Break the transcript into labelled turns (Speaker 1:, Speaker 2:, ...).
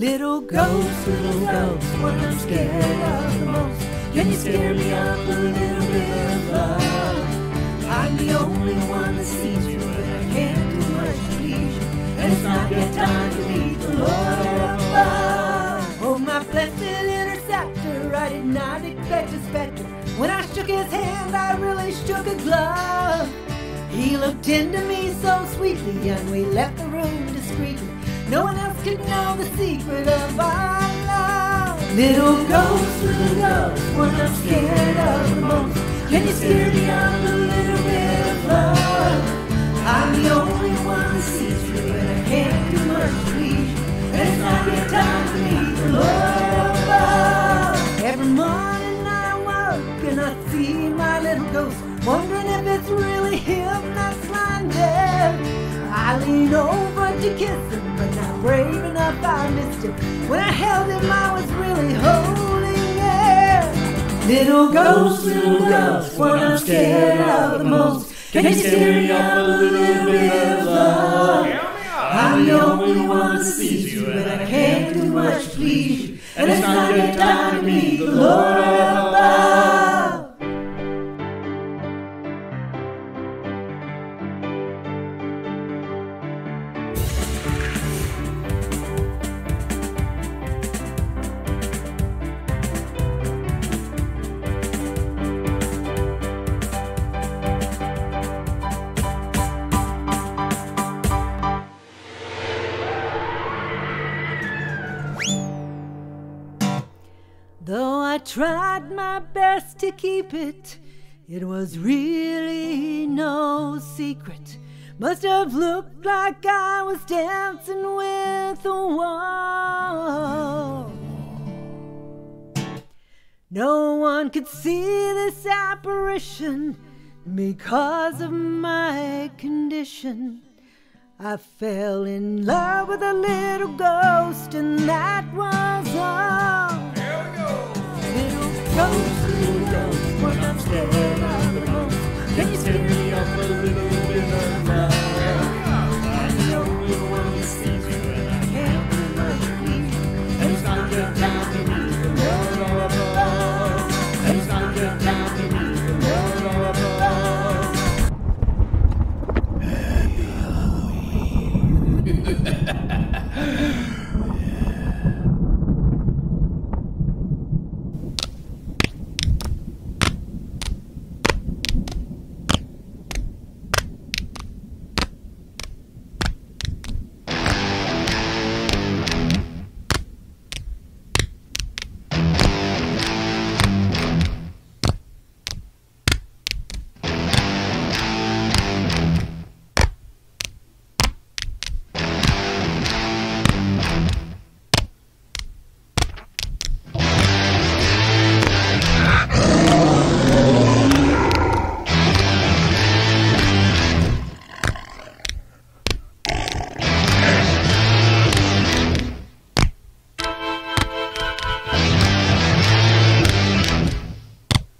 Speaker 1: Little ghost, little ghost, what I'm scared of the most. Can you scare me up a little bit of love? I'm the only one that sees you, but I can't do much to please you. And it's not yet time to meet the Lord above. Oh, my blessed interceptor, I did not expect a specter. When I shook his hand, I really shook a glove. He looked into me so sweetly, and we left the room. No one else could know the secret of our love. Little ghost, little ghost, what I'm scared of the most. Can you scare me up a little bit of love? I'm the only one that sees you, and I can't do much to please you. And it's not yet time to meet the Lord above. Every morning I work and I see my little ghost, wondering if it's really him that's lying there. I lean over to kiss him, brave enough, I missed him. When I held him, I was really holding air. Little ghost, little ghost, what I'm scared of the most. Can you scare me up a little bit of love? I'm the only one that sees you, and I can't do much to please you. And it's not yet time to meet the Lord tried my best to keep it, it was really no secret. Must have looked like I was dancing with a wall. No one could see this apparition because of my condition. I fell in love with a little ghost, and that was all.